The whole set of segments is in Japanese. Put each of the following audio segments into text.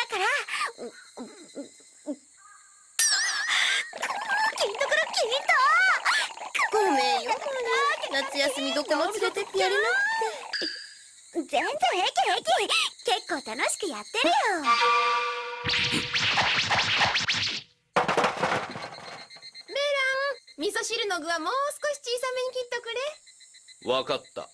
からごめんよ夏休みどこも連れてってやれなくて。全然平気平気。結構楽しくやってるよ。メラン。味噌汁の具はもう少し小さめに切っとくれ。わかった。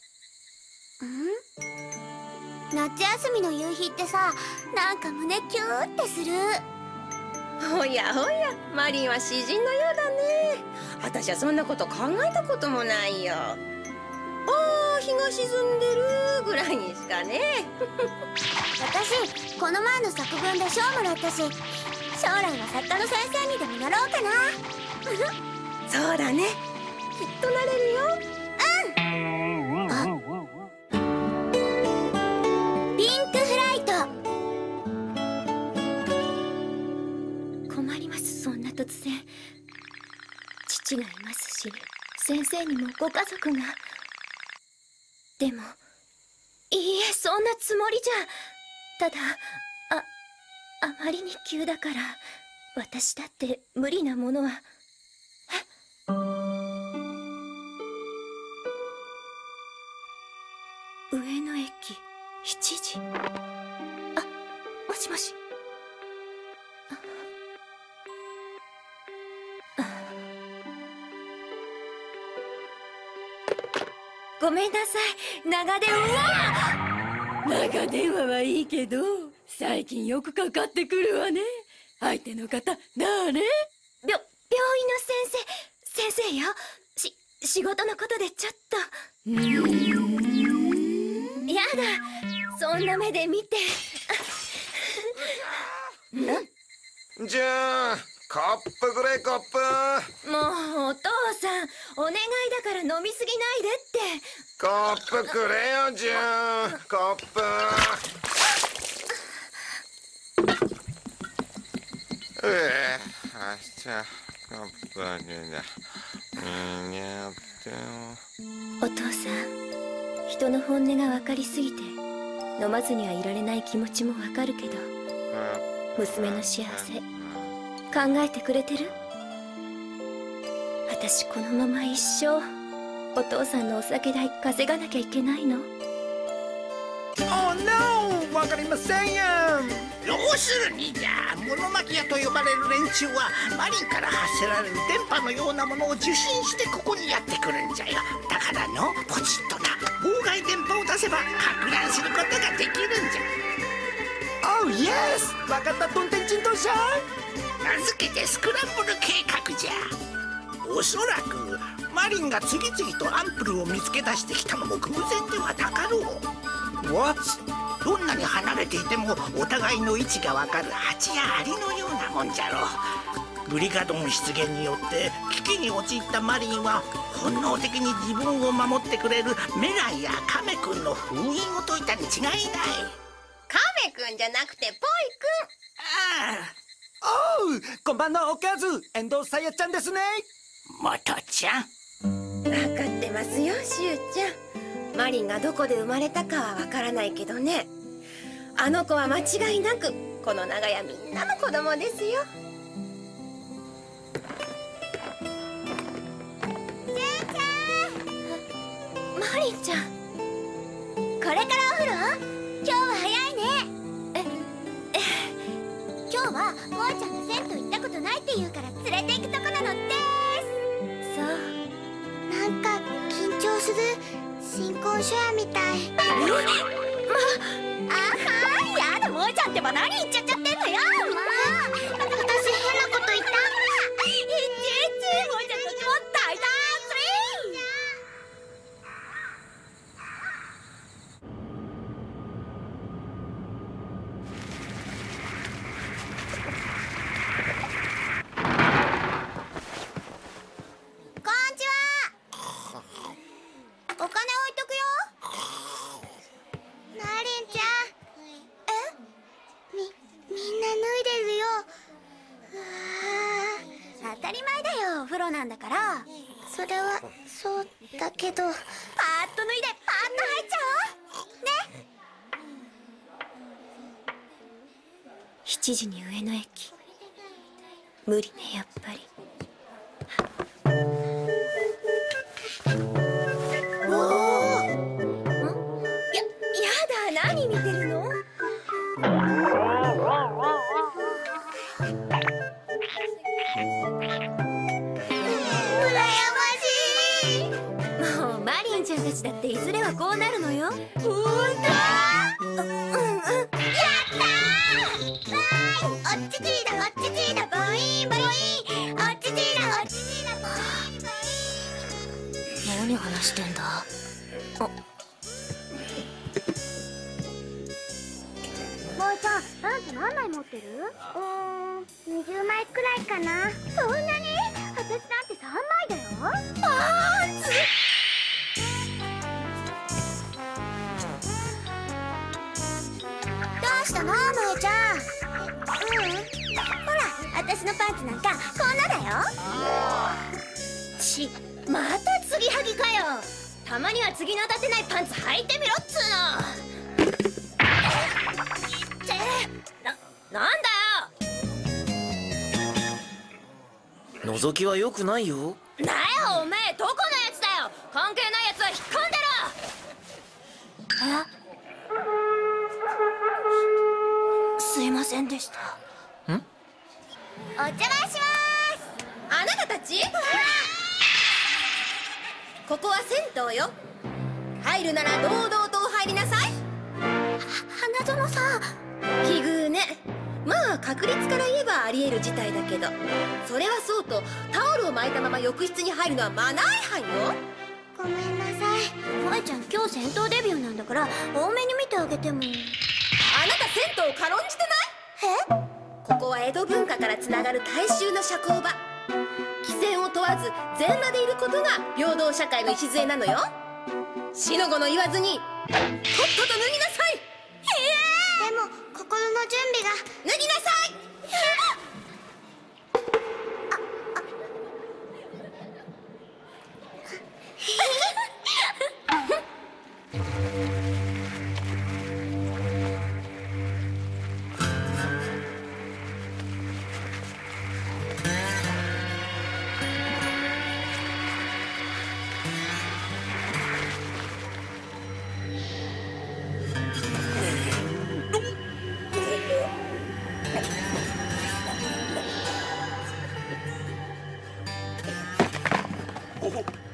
夏休みの夕日ってさなんか胸キューってする。おやおやマリンは詩人のようだね。私はそんなこと考えたこともないよ。ああ日が沈んでるぐらいにしかね。私この前の作文で賞もらったし将来は作家の先生にでもなろうかな。そうだね。きっとなれるよ突然。父がいますし先生にもご家族が。でもいいえそんなつもりじゃ。ただああまりに急だから私だって無理なものは。上ごめんなさい。長電話長電話はいいけど最近よくかかってくるわね。相手の方誰病病院の先生。先生よ。し仕事のことでちょっと。やだ。そんな目で見て。じゃあコップくれコップ。もうお父さんお願いだから飲みすぎないでって。コップくれよジュンコップ。うえ明日コップあげだみんなってお父さん人の本音が分かりすぎて飲まずにはいられない気持ちもわかるけど娘の幸せ考えてくれてる？私このまま一生お父さんのお酒代稼がなきゃいけないの？Oh no! わかりませんよ要する？にじゃ物巻屋と呼ばれる連中はマリンから発せられる電波のようなものを受信してここにやってくるんじゃよ。だからのポチッとな妨害電波を出せばか乱することができるんじゃ。Oh yes! わかったトンテンチントシャン名付けてスクランブル計画じゃ。おそらくマリンが次々とアンプルを見つけ出してきたのも偶然ではなかろう。What? どんなに離れていてもお互いの位置がわかる蜂やアリのようなもんじゃろう。ブリガドン出現によって危機に陥ったマリンは本能的に自分を守ってくれるメライやカメ君の封印を解いたに違いない。カメくんじゃなくてポイあおうこんばんのおかず遠藤さやちゃんですね。あ元ちゃん。分かってますよしゅうちゃん。マリンがどこで生まれたかはわからないけどね。あの子は間違いなくこの長屋みんなの子供ですよ。マリンちゃん何言っちゃんなんだからそれはそうだけど。パーッと脱いでパーッと入っちゃおう。ね。7時に上野駅。無理ねやっンちゃんたちだっていずれはこうなるのよ。ほんとうん。うんやったー。わーいおっちちーだおっちちーだボインボイ。ンおっちちーだおっちちーだボインボイン何話してんだ？もうちゃん何枚持ってる？うーん20枚くらいかな。そんなに？私なんて3枚だよ。パンツど私のパンツなんかこんなだよ。ちまた継ぎはぎかよ。たまには次の当たってないパンツ履いてみろっつうの。って。ななんだ覗きは良くないよ。よなよおめえ。どこのやつだよ。関係ないやつは引っ込んでろ。え？すいませんでした。お邪魔します。あなたたち？ここは銭湯よ。入るなら堂々とお入りなさい。花園さん。奇遇ね。まあ確率から言えばあり得る事態だけど。それはそうとタオルを巻いたまま浴室に入るのはマナー違反よ。ごめんなさい。萌えちゃん今日戦闘デビューなんだから多めに見てあげても。あなた銭湯を軽んじてない？え？ここは江戸文化からつながる大衆の社交場。規制を問わず全裸でいることが平等社会の礎なのよ。死の子の言わずにとっとと脱ぎなさい。でも心の準備が。脱ぎなさい。ほ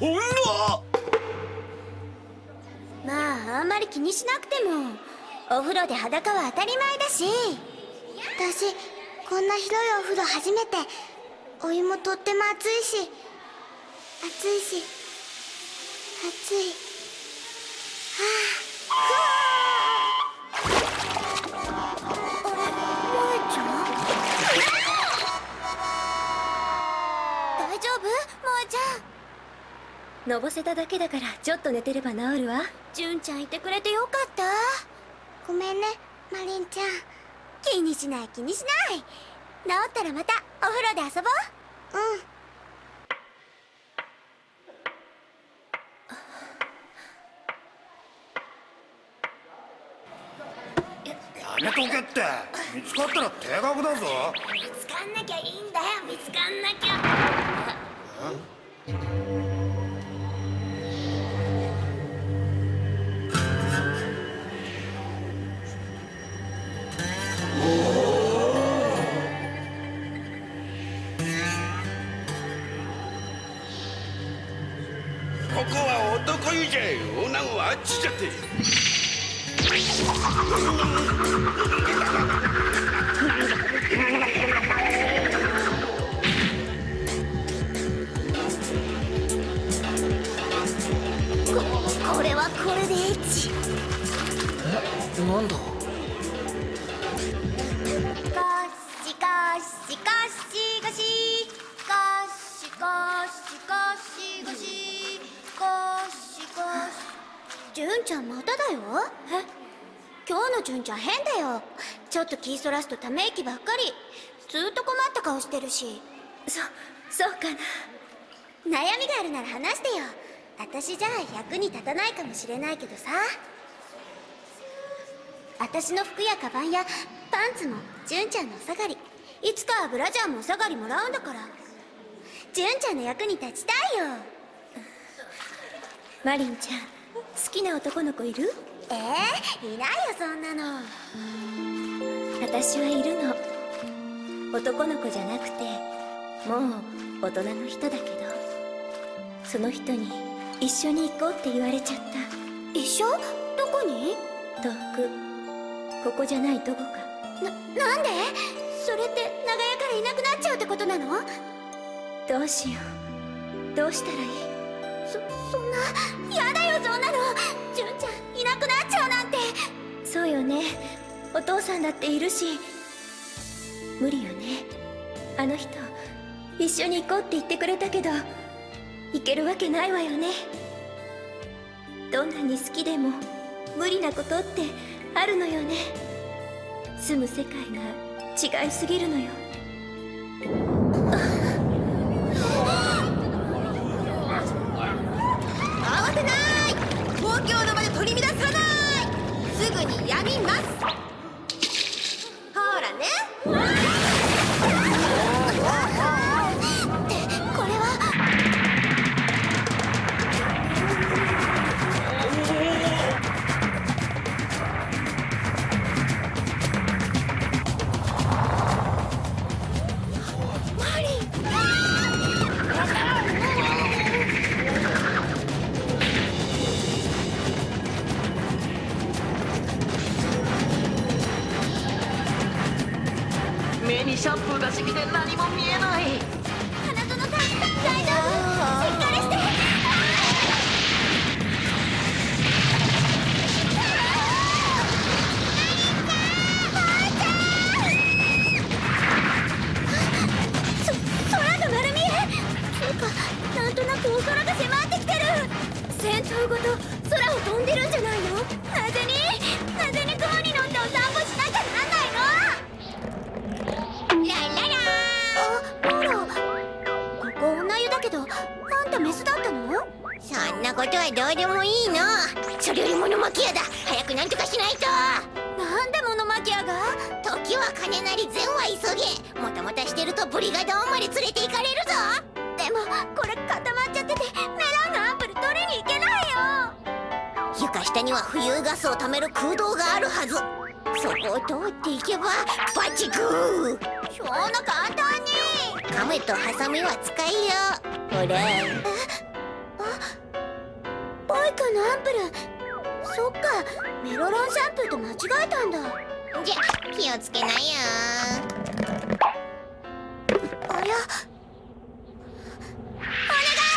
女まああんまり気にしなくてもお風呂で裸は当たり前だし。私こんな広いお風呂初めてお湯もとっても熱いし熱いし熱い。はあ。あれのぼせただけだからちょっと寝てれば治るわ。純ちゃんいてくれてよかった。ごめんねマリンちゃん。気にしない気にしない。治ったらまたお風呂で遊ぼう。うん。やめとけって。見つかったら定額だぞ。見つかんなきゃいいんだよ見つかんなきゃっちじゃって。っと気そらすとため息ばっかり。ずっと困った顔してるし。そそうかな。悩みがあるなら話してよ。私じゃ役に立たないかもしれないけどさ。私の服やカバンやパンツも純ちゃんのお下がり。いつかはブラジャーもお下がりもらうんだから。純ちゃんの役に立ちたいよ。マリンちゃん好きな男の子いる？えー、いないよそんなの私はいるの。男の子じゃなくてもう大人の人だけど。その人に一緒に行こうって言われちゃった。一緒？どこに？遠く。ここじゃないどこか。ななんで？それって長屋からいなくなっちゃうってことなの？どうしよう。どうしたらいい？そそんなやだよそんなの。純ちゃんいなくなっちゃうなんて。そうよねお父さんだっているし無理よね。あの人一緒に行こうって言ってくれたけど行けるわけないわよね。どんなに好きでも無理なことってあるのよね。住む世界が違いすぎるのよ。スだったの？そんなことはどうでもいいの。それよりモノマキアだ。早くなんとかしないと。なんでモノマキアが？時は金なり善は急げ。もたもたしてるとブリガドーンまで連れて行かれるぞ。でもこれ固まっちゃっててメロンのアンプル取りに行けないよ。床下には浮遊ガスを貯める空洞があるはず。そこを通っていけばバチグー。そんな簡単にカメとハサミは使いよほら。ボイ君のアンプルそっか。メロロンシャンプーと間違えたんだ。じゃ気をつけなよ。ありゃ。お願い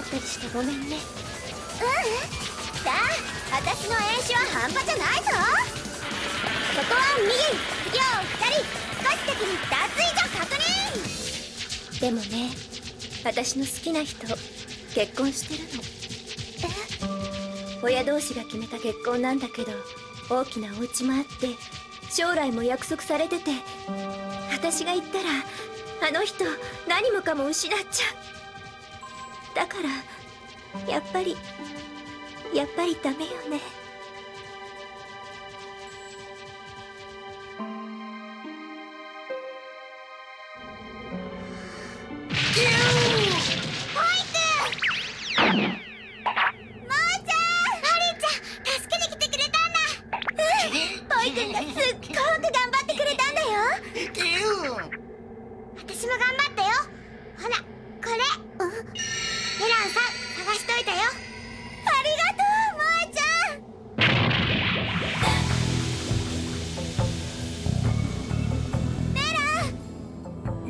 ったりしてごめんね。ううん。さあ私の演習は半端じゃないぞここは右次を左少し先に脱衣所確認でもね私の好きな人結婚してるのえ親同士が決めた結婚なん。だけど大きなお家もあって将来も約束されてて私が言ったらあの人何もかも失っちゃうだからやっぱりやっぱりダメよね。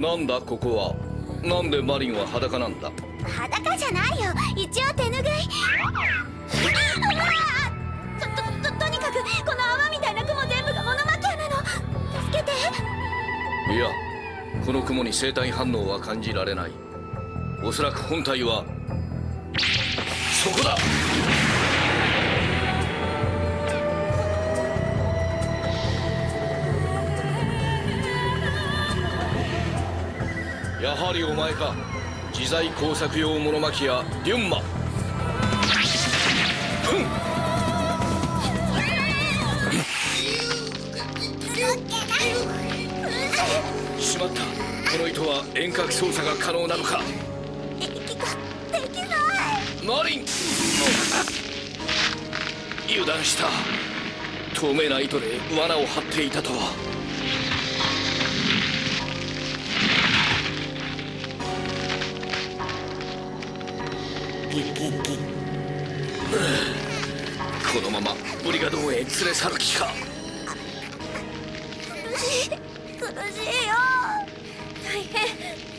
なんだここは？なんでマリンは裸なんだ？裸じゃないよ。一応手ぬぐいととととにかくこの泡みたいな雲全部がモノマキアなの。助けて。いやこの雲に生体反応は感じられない。おそらく本体はそこだりお前か。自在工作用モノマキアデュンマ。しまった。この糸は遠隔操作が可能なのか。できないマリン。油断した。透明な糸で罠を張っていたとは。このままブリガドンへ連れ去る気か？苦しいよ。大変。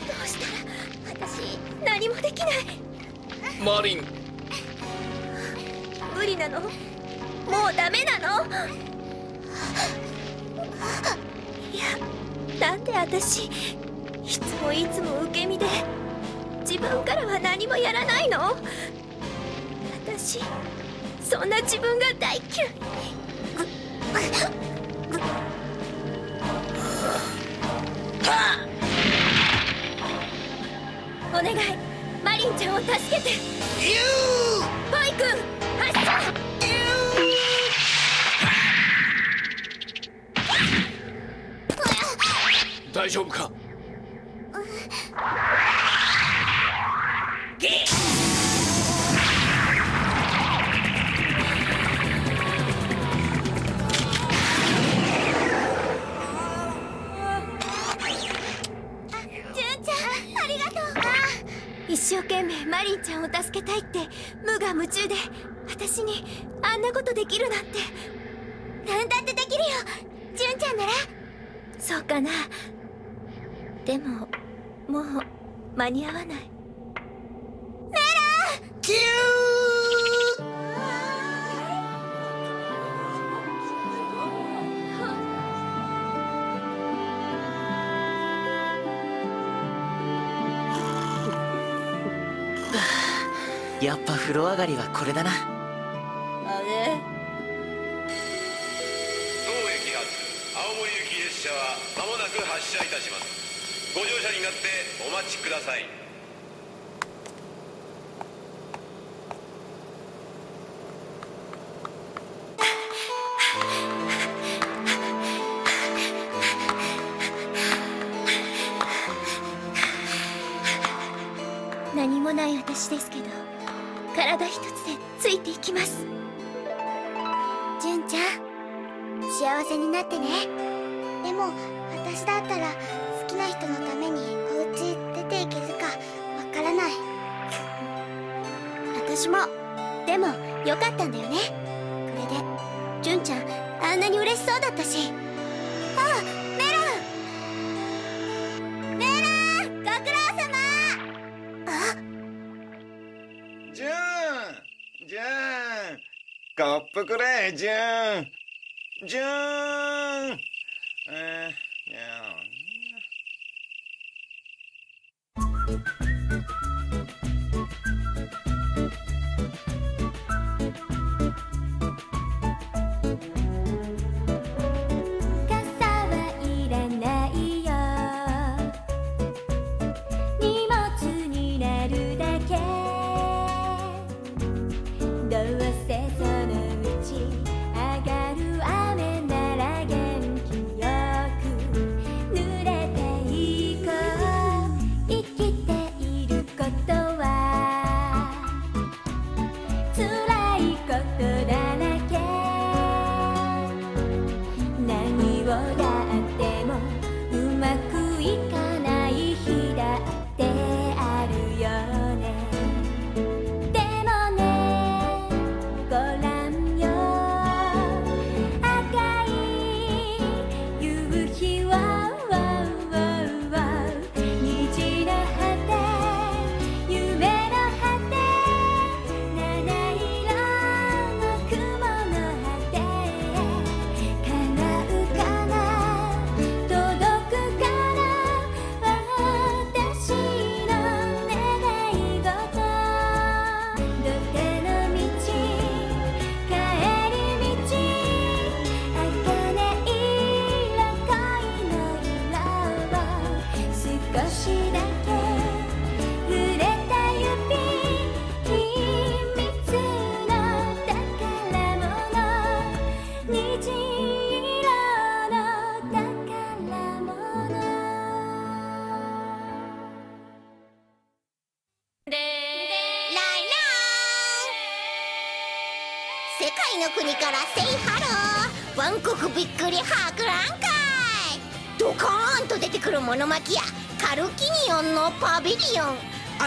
どうしたら私何もできない。マリン。無理なの？もうダメなの？いやなんで私いつもいつも受け身で自分からは何もやらないの？私そんな自分が大嫌い。お願い。マリンちゃんを助けて。ポイ君発射。大丈夫か？ンちゃんを助けたいって無我夢中で私にあんなことできるなんて。なんだってできるよ。純ちゃんなら。そうかな。でももう間に合わない。メラキューやっぱ風呂上がりはこれだな。あれ？当駅発青森行き列車は間もなく発車いたします。ご乗車になってお待ちください体一つでついていきます。純ちゃん幸せになってね。でも私だったら好きな人のためにお家出ていけるかわからない。私もでもよかったんだよね。これで純ちゃんあんなに嬉しそうだったし。コップくれジュン。ジュン。この町やカルキニオンのパビリオン。